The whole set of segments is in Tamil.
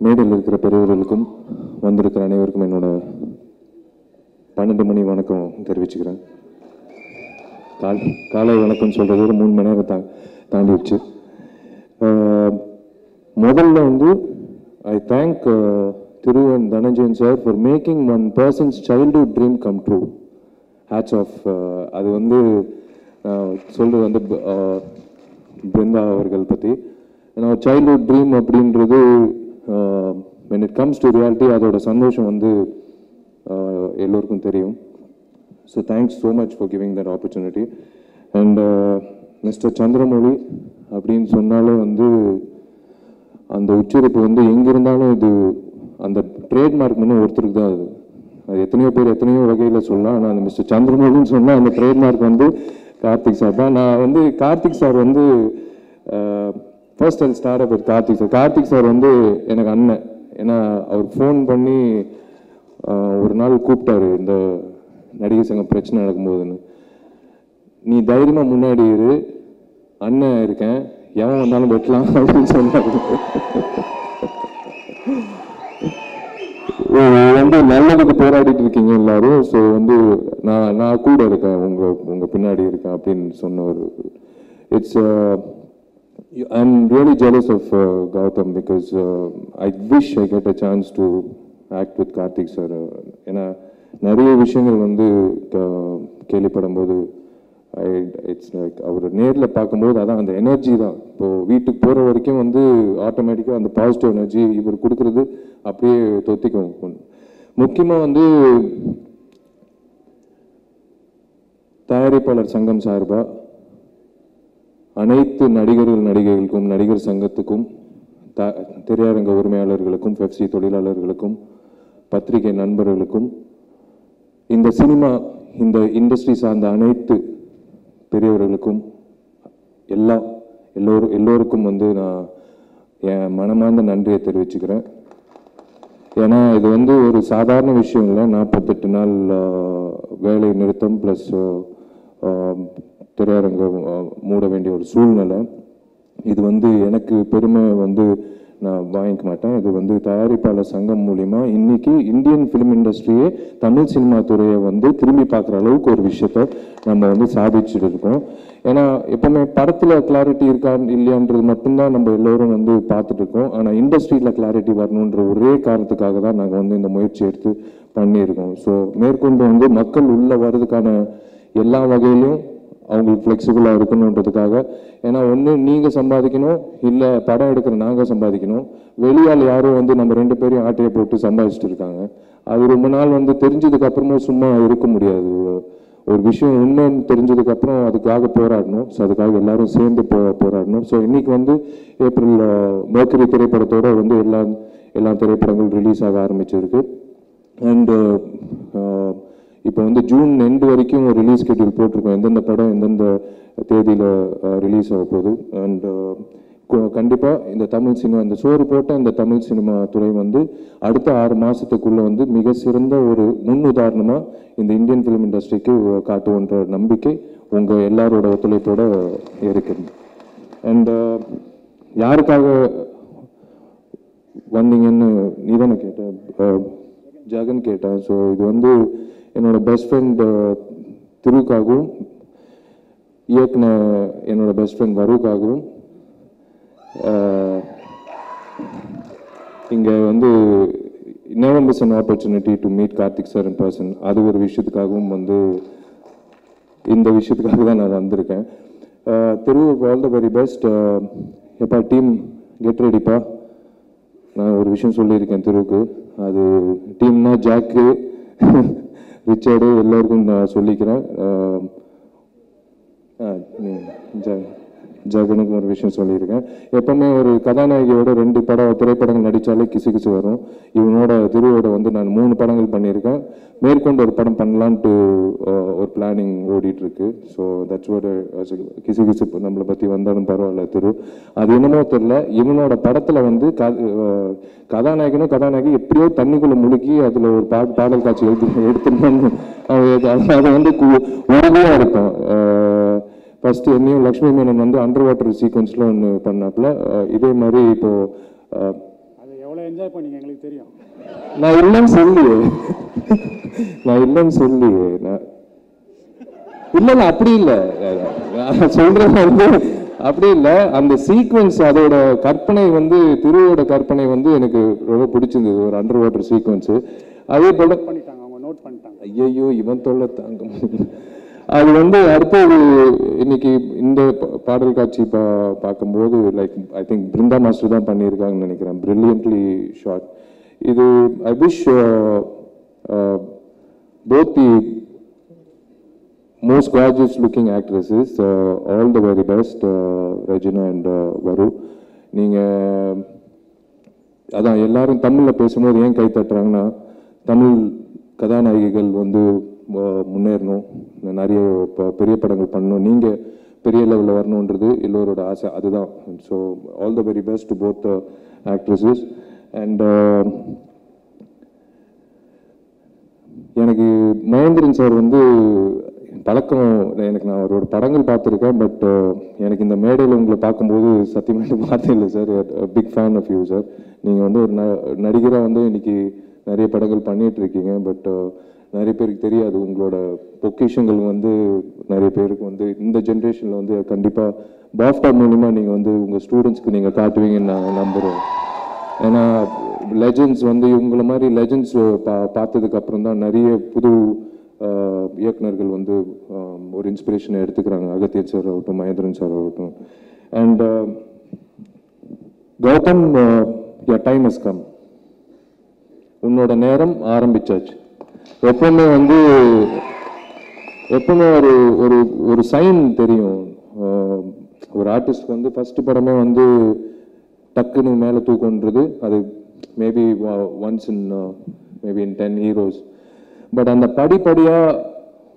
மேடையில் இருக்கிற பெரியவர்களுக்கும் வந்திருக்கிற அனைவருக்கும் என்னோட பன்னெண்டு மணி வணக்கம் தெரிவிச்சுக்கிறேன். கால் காலை வணக்கம் சொல்கிறது ஒரு மூணு மணி நேரம் தா தாண்டிடுச்சு முதல்ல வந்து I thank Thiru and Dhananjayan sir for making one person's childhood dream come true hats off அது வந்து சொல்கிறது வந்து பிருந்தா அவர்கள் பற்றி ஏன்னா சைல்டுஹுட் ட்ரீம் அப்படின்றது when it comes to reality அதோட சந்தோஷம் வந்து uh, எல்லோருக்கும் தெரியும். So thanks so much for giving that opportunity and mister Chandramouli அப்படின்னு சொன்னாலே வந்து அந்த உச்சரிப்பு வந்து எங்கே இருந்தாலும் இது அந்த ட்ரேட்மார்க் வந்து ஒருத்தருக்கு தான் அது. அது எத்தனையோ பேர் எத்தனையோ வகையில் சொல்லலாம். ஆனால் அந்த மிஸ்டர் சந்திரமொழின்னு சொன்னால் அந்த ட்ரேட்மார்க் வந்து கார்த்திக் சார் தான். நான் வந்து கார்த்திக் சார் வந்து uh, ஃபர்ஸ்ட் அது start up Karthik sir Karthik sir வந்து எனக்கு அண்ணன். ஏன்னா அவர் ஃபோன் பண்ணி ஒரு நாள் கூப்பிட்டாரு இந்த நடிகை சங்கம் பிரச்சனை நடக்கும்போதுன்னு. நீ தைரியமாக முன்னாடி இரு. அண்ணன் இருக்கேன். எவன் வந்தாலும் வெட்டலாம் அப்படின்னு சொன்னாரு. இது வந்து நல்லதுக்கு போராடிட்டு இருக்கீங்க எல்லாரும். ஸோ வந்து நான் நான் கூட இருக்கேன். உங்க உங்க பின்னாடி இருக்கேன் அப்படின்னு சொன்னவர். இட்ஸ் ஒரு it's I'm really jealous of Gautham because I wish I get a chance to act with Karthik sir ஏன்னா நிறைய விஷயங்கள் வந்து க- கேள்விப்படும்போது ஐ இட்ஸ் லைக் அவர் நேரில் பார்க்கும்போது அதான் அந்த எனர்ஜி தான். இப்போது வீட்டுக்கு போகிற வரைக்கும் வந்து ஆட்டோமேட்டிக்காக அந்த பாசிட்டிவ் எனர்ஜி இவர் கொடுக்குறது அப்படியே தொத்திக்கும். முக்கியமாக வந்து தயாரிப்பாளர் சங்கம் சார்பாக அனைத்து நடிகர்கள் நடிகைகளுக்கும் நடிகர் சங்கத்துக்கும் த திரையரங்க உரிமையாளர்களுக்கும் பெப்சி தொழிலாளர்களுக்கும் பத்திரிகை நண்பர்களுக்கும் இந்த சினிமா இந்த இண்டஸ்ட்ரி சார்ந்த அனைத்து பெரியவர்களுக்கும் எல்லா எல்லோரும் எல்லோருக்கும் வந்து நான் என் மனமார்ந்த நன்றியை தெரிவிச்சுக்கிறேன். ஏன்னா இது வந்து ஒரு சாதாரண விஷயம் இல்லை. நாற்பத்தெட்டு நாள் வேலை நிறுத்தம் ப்ளஸ் திரையரங்கம் மூட வேண்டிய ஒரு சூழ்நிலை. இது வந்து எனக்கு பெருமை வந்து நான் வாங்கிக்க மாட்டேன். இது வந்து தயாரிப்பாளர் சங்கம் மூலிமா இன்னைக்கு இந்தியன் ஃபிலிம் இண்டஸ்ட்ரியே தமிழ் சினிமா துறையை வந்து திரும்பி பார்க்குற அளவுக்கு ஒரு விஷயத்த நம்ம வந்து சாதிச்சுட்டு இருக்கோம். ஏன்னா எப்போவுமே படத்தில் கிளாரிட்டி இருக்கா இல்லையான்றது மட்டும்தான் நம்ம எல்லோரும் வந்து பார்த்துட்டு இருக்கோம். ஆனால் இண்டஸ்ட்ரியில் கிளாரிட்டி வரணுன்ற ஒரே காரணத்துக்காக தான் நாங்கள் வந்து இந்த முயற்சி எடுத்து பண்ணியிருக்கோம். ஸோ மேற்கொண்டு வந்து மக்கள் உள்ளே வர்றதுக்கான எல்லா வகையிலையும் அவங்களுக்கு ஃப்ளெக்சிபிளாக இருக்கணுன்றதுக்காக. ஏன்னா ஒன்று நீங்கள் சம்பாதிக்கணும் இல்லை படம் எடுக்கிற நாங்கள் சம்பாதிக்கணும். வெளியால் யாரும் வந்து நம்ம ரெண்டு பேரையும் ஆட்டையை போட்டு சம்பாதிச்சுட்டு இருக்காங்க. அது ரொம்ப நாள் வந்து தெரிஞ்சதுக்கப்புறமும் சும்மா இருக்க முடியாது. ஒரு விஷயம் உண்மைன்னு தெரிஞ்சதுக்கப்புறம் அதுக்காக போராடணும். ஸோ அதுக்காக எல்லாரும் சேர்ந்து போ போராடணும். ஸோ இன்றைக்கி வந்து ஏப்ரல் மேற்கரி திரைப்படத்தோடு வந்து எல்லா எல்லா திரைப்படங்களும் ரிலீஸ் ஆக ஆரம்பிச்சிருக்கு. அண்டு இப்போ வந்து ஜூன் எண்டு வரைக்கும் ஒரு ரிலீஸ் ஷெட்யூல் போட்டிருக்கோம். எந்தெந்த படம் எந்தெந்த தேதியில் ரிலீஸ் ஆக போகுது. அண்ட் கண்டிப்பாக இந்த தமிழ் சினிமா இந்த சோறு போட்ட இந்த தமிழ் சினிமா துறை வந்து அடுத்த ஆறு மாதத்துக்குள்ளே வந்து மிக சிறந்த ஒரு முன் உதாரணமாக இந்த இந்தியன் ஃபிலிம் இண்டஸ்ட்ரிக்கு காட்டுவோன்ற நம்பிக்கை உங்கள் எல்லாரோட ஒத்துழைப்போடு இருக்குது. அண்ட் யாருக்காக வந்தீங்கன்னு நீ தானே ஜெகன் கேட்டேன். ஸோ இது வந்து என்னோட பெஸ்ட் ஃப்ரெண்ட் திருக்காகவும் இயக்குன என்னோட பெஸ்ட் ஃப்ரெண்ட் வருக்காகவும் இங்கே வந்து never miss an opportunity to meet Karthik sir in person அது ஒரு விஷயத்துக்காகவும் வந்து இந்த விஷயத்துக்காக தான் நான் வந்திருக்கேன். Thiru all the very best எப்பா டீம் கெட் ரெடிப்பா நான் ஒரு விஷயம் சொல்லியிருக்கேன் திருவுக்கு. அது டீம்னா ஜாக்கு. ரிச்சர்டு எல்லோருக்கும் நான் சொல்லிக்கிறேன். அஹ், ஜெகனுக்கு ஒரு விஷயம் சொல்லியிருக்கேன். எப்பவுமே ஒரு கதாநாயகியோட ரெண்டு படம் திரைப்படங்கள் நடித்தாலே கிசு கிசு வரும். இவனோட திருவோட வந்து நான் மூணு படங்கள் பண்ணியிருக்கேன். மேற்கொண்டு ஒரு படம் பண்ணலான்ட்டு ஒரு பிளானிங் ஓடிட்டுருக்கு. ஸோ தட்ஸ் வாட் கிசு கிசு நம்மளை பற்றி வந்தாலும் பரவாயில்ல திரு. அது என்னமோ தெரில இவனோட படத்தில் வந்து கதாநாயகனும் கதாநாயகி எப்படியோ தண்ணிக்குள்ளே முழுக்கி அதில் ஒரு பாடல் காட்சி எடுத்து எடுத்துருந்தோம்னு அது வந்து கு- உறுதியாக இருக்கும் ஃபர்ஸ்ட் என்னையும் லக்ஷ்மி மேனன் வந்து அண்டர் வாட்டர் சீக்வன்ஸ்ல ஒன்று பண்ணாப்புல. இதே மாதிரி இப்போ அது எவ்வளோ என்ஜாய் பண்ணீங்க எங்களுக்கு தெரியும். நான் இல்லைன்னு சொல்லியே. நான் இல்லைன்னு சொல்லியே. நான் இல்ல இல்ல அப்படி இல்ல. நான் வந்து அப்படி இல்ல. அந்த சீக்வன்ஸ் அதோட கற்பனை வந்து திருவோட கற்பனை வந்து எனக்கு ரொம்ப பிடிச்சிருந்தது ஒரு அண்டர் வாட்டர் சீக்வன்ஸ் அதே போல பண்ணிட்டாங்க அவங்க நோட் பண்ணிட்டாங்க. ஐயையோ இவன் தொல்லை தாங்க அது வந்து அடுத்தது இன்னைக்கு இந்த பா- பாடல் காட்சி பா பார்க்கும்போது like I think Brindha master தான் பண்ணியிருக்காங்கன்னு நினைக்கிறேன். ப்ரில்லியன்ட்லி ஷார்ட் இது I wish both the most gorgeous looking actresses all the very best Regina and Varu நீங்கள் அதான் எல்லாரும் தமிழில் பேசும்போது ஏன் கை தட்டுறாங்கன்னா தமிழ் கதாநாயகிகள் வந்து முன்னேறணும். நிறைய பெரிய படங்கள் பண்ணணும். நீங்கள் பெரிய லெவலில் வரணுன்றது எல்லோரோட ஆசை. அதுதான். So all the very best both actresses and எனக்கு மகேந்திரன் சார் வந்து பழக்கம் எனக்கு நான் அவரோட படங்கள் பார்த்துருக்கேன். பட் uh, எனக்கு இந்த மேடையில் உங்களை பார்க்கும்போது சத்தியமாக பார்த்தே இல்லை sir big fan of you sir நீங்கள் வந்து ஒரு ந நடிகராக வந்து இன்றைக்கி நிறைய படங்கள் பண்ணிகிட்ருக்கீங்க பட் நிறைய பேருக்கு தெரியாது. உங்களோட பொக்கிஷங்கள் வந்து நிறைய பேருக்கு வந்து இந்த ஜென்ரேஷனில் வந்து கண்டிப்பாக பாஃப்டா மூலிமா நீங்கள் வந்து உங்கள் ஸ்டூடெண்ட்ஸ்க்கு நீங்கள் காட்டுவீங்கன்னு நான் நம்புகிறோம் ஏன்னா லெஜண்ட்ஸ் வந்து இவங்கள மாதிரி லெஜண்ட்ஸ் பா பார்த்ததுக்கப்புறம் தான் நிறைய புது இயக்குனர்கள் வந்து ஒரு இன்ஸ்பிரேஷனை எடுத்துக்கிறாங்க. அகத்தியன் சார் ஆகட்டும் மகேந்திரன் சார் ஆகட்டும். And Gautham your time is come உன்னோட நேரம் ஆரம்பிச்சாச்சு. எப்பவுமே வந்து எப்பவுமே ஒரு ஒரு ஒரு சைன் தெரியும். ஒரு ஆர்டிஸ்ட் வந்து ஃபஸ்ட்டு படமே வந்து டக்குன்னு மேலே தூக்கன்றது அது maybe once in maybe in ten heroes but அந்த படிப்படியாக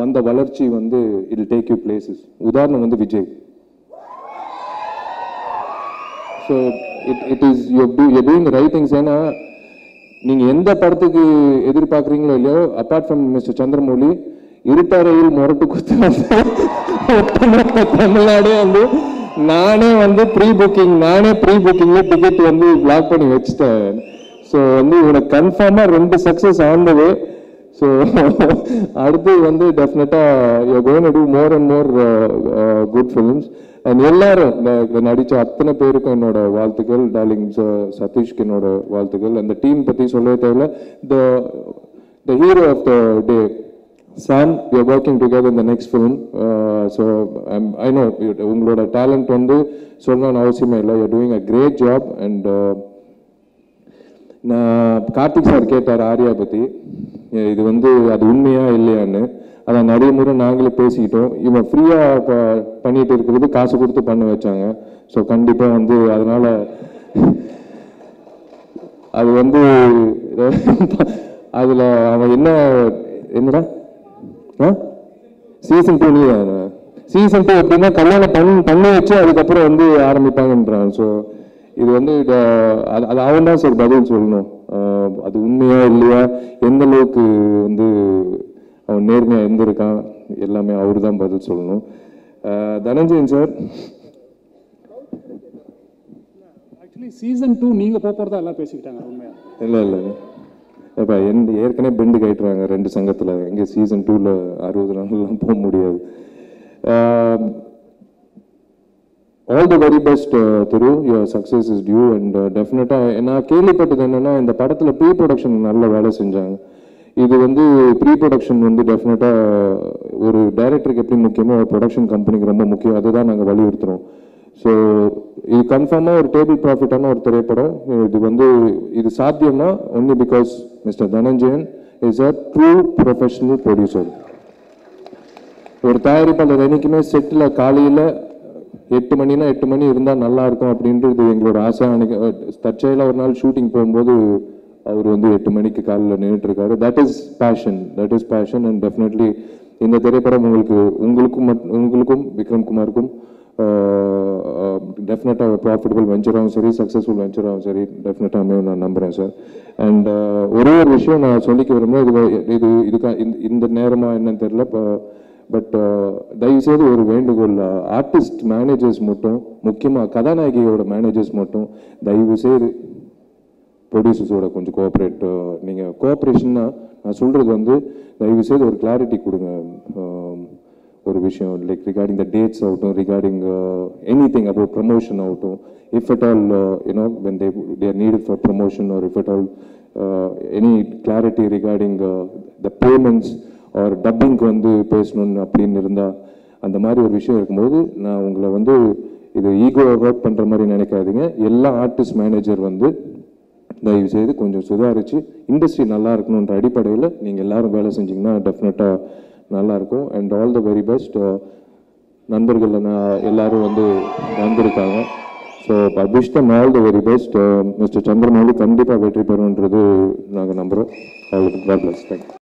வந்த வளர்ச்சி வந்து இட் டேக் யூ பிளேசஸ் உதாரணம் வந்து Vijay. So it it is you you doing writings ஏன்னா நீங்கள் எந்த படத்துக்கு எதிர்பார்க்குறீங்களோ இல்லையோ அப்பார்ட் ஃப்ரம் மிஸ்டர் சந்திரமௌலி இருட்டறையில் முரட்டு குத்து வந்து தமிழ்நாடே வந்து நானே வந்து ப்ரீ புக்கிங் நானே ப்ரீ புக்கிங்ல டிக்கெட் வந்து பிளாக் பண்ணி வச்சுட்டேன். ஸோ வந்து இவனை கன்ஃபார்மாக ரெண்டு சக்ஸஸ் ஆனது. ஸோ அடுத்து வந்து டெஃபினட்டாக you going to more and more good films and எல்லாரும் நடித்த அத்தனை பேருக்கும் என்னோட வாழ்த்துக்கள். டார்லிங் uh, சதீஷ்க்கு என்னோட வாழ்த்துக்கள். அந்த டீம் பற்றி சொல்லவே தேவையில்ல. The the hero of the day Sam you working together இந்த next film so I know உங்களோட டேலண்ட் வந்து சொல்லணும்னு அவசியமே இல்லை. You doing a great job and நான் கார்த்திக் சார் கேட்டார் ஆர்யா பற்றி இது வந்து அது உண்மையா இல்லையான்னு. அதை நிறைய முறை நாங்களே பேசிக்கிட்டோம். இவன் ஃப்ரீயா பண்ணிட்டு இருக்கிறது காசு கொடுத்து பண்ண வச்சாங்க. ஸோ கண்டிப்பாக வந்து அதனால அது வந்து அதில் அவன் என்ன என்னடா? சீசன் டூ நீ சீசன் டூ எப்படின்னா கல்யாணம் பண்ண பண்ணி வச்சு அதுக்கப்புறம் வந்து ஆரம்பிப்பாங்கன்றான். ஸோ இது வந்து அது அது அவன் தான் சார் பதில் சொல்லணும். அது உண்மையா இல்லையா? எந்த அளவுக்கு வந்து அவன் நேர்மையா இருந்திருக்கான்? எல்லாமே அவர் தான் பதில் சொல்லணும். Dhananjayan sir. Actually season two நீங்கள் போக போகிறதா எல்லாம் பேசிக்கிட்டாங்க உண்மையா? இல்லை இல்லை. இப்போ எந்த ஏற்கனவே பெண்டு கட்டுறாங்க ரெண்டு சங்கத்தில். எங்கே சீசன் டூவில் அறுபது நாள்லாம் போக முடியாது. All the very best Thiru your success is due and டெஃபினட்டாக நான் கேள்விப்பட்டது என்னென்னா இந்த படத்தில் ப்ரீ ப்ரொடக்ஷன் நல்ல வேலை செஞ்சாங்க. இது வந்து ப்ரீ ப்ரொடக்ஷன் வந்து டெஃபினட்டாக ஒரு டைரக்டருக்கு எப்படி முக்கியமோ ஒரு ப்ரொடக்ஷன் கம்பெனிக்கு ரொம்ப முக்கியம். அதுதான் நாங்கள் வலியுறுத்துகிறோம் ஸோ இது கன்ஃபார்மாக ஒரு டேபிள் ப்ராஃபிட்டான ஒரு திரைப்படம். இது வந்து இது சாத்தியம்னா only because mister Dhananjayan is a true professional producer ஒரு தயாரிப்பாளர் என்றைக்குமே செட்டில் காலையில் எட்டு மணினா எட்டு மணி இருந்தால் நல்லா இருக்கும் அப்படின்றது எங்களோட ஆசை. அன்னைக்கு தற்செயலாக ஒரு நாள் ஷூட்டிங் போகும்போது அவர் வந்து எட்டு மணிக்கு காலில் நின்றுட்டு இருக்காரு that is passion that is passion and definitely இந்த திரைப்படம் உங்களுக்கு உங்களுக்கும் மட்- உங்களுக்கும் விக்ரம் குமாருக்கும் டெஃபினட்டாக ப்ராஃபிட்டபிள் வெஞ்சராகவும் சரி சக்ஸஸ்ஃபுல் வெஞ்சராகவும் சரி டெஃபினட்டாக அமையும் நான் நம்புகிறேன் சார் அண்ட் ஒரே ஒரு விஷயம் நான் சொல்லிக்க விரும்புகிறேன் இது இது இதுக்கா இந்த- இந்த என்னன்னு தெரியல. இப்போ பட் uh, தயவுசெய்து ஒரு வேண்டுகோள் ஆர்டிஸ்ட் மேனேஜர்ஸ் மட்டும் முக்கியமாக கதாநாயகியோட மேனேஜர்ஸ் மட்டும் தயவு செய்து ப்ரொடியூசர்ஸோட கொஞ்சம் கோஆப்ரேட் நீங்கள் கோஆப்ரேஷன்னா நான் சொல்கிறது வந்து தயவு செய்து ஒரு கிளாரிட்டி கொடுங்க. ஒரு விஷயம் லைக் ரிகார்டிங் த டேட்ஸ் ஆகட்டும் regarding anything about promotion ஆகட்டும் if at all you know when they there need for promotion or if at all any clarity regarding the payments or டப்பிங்க்கு வந்து பேசணும்னு அப்படின்னு இருந்தால் அந்த மாதிரி ஒரு விஷயம் இருக்கும்போது நான் உங்களை வந்து இது ஈகோ ஒர்க் பண்ணுற மாதிரி நினைக்காதீங்க. எல்லா ஆர்டிஸ்ட் மேனேஜர் வந்து தயவு செய்து கொஞ்சம் சுதாரித்து இண்டஸ்ட்ரி நல்லா இருக்கணுன்ற அடிப்படையில் நீங்கள் எல்லோரும் வேலை செஞ்சிங்கன்னா டெஃபினட்டாக நல்லாயிருக்கும் and all the very best uh, நண்பர்கள் நான் எல்லோரும் வந்து வந்திருக்காங்க. So I wish them all the very best mister Chandramouli கண்டிப்பாக வெற்றி பெறும்ன்றது நாங்கள் நம்புகிறோம் அவங்களுக்கு காட் பிளஸ் தேங்க்யூ